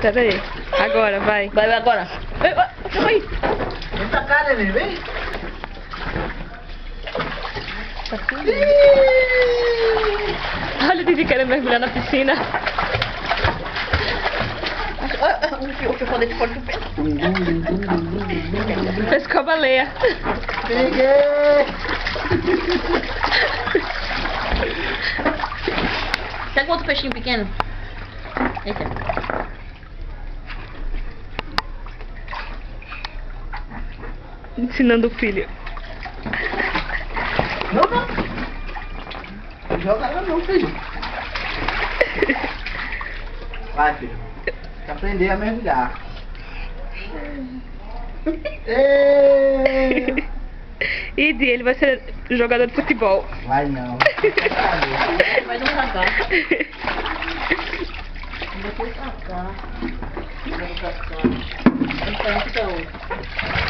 Pera aí. Agora, vai. Vai, vai agora. Vai, vai, vai. Vem pra cá, neném, vem. Olha o Didi querendo mergulhar na piscina. Ah, ah, O que o que eu falei de fora do pé. Pescou a baleia. Peguei. Pega outro peixinho pequeno. Eita. Ensinando o filho. Não, não. Joga ela não, filho. Vai, filho. Tem que aprender a mergulhar. Ê! Idi, ele vai ser jogador de futebol. Vai não. Vai não cagar. Vai não cagar. Vai não cagar. Vai não cagar.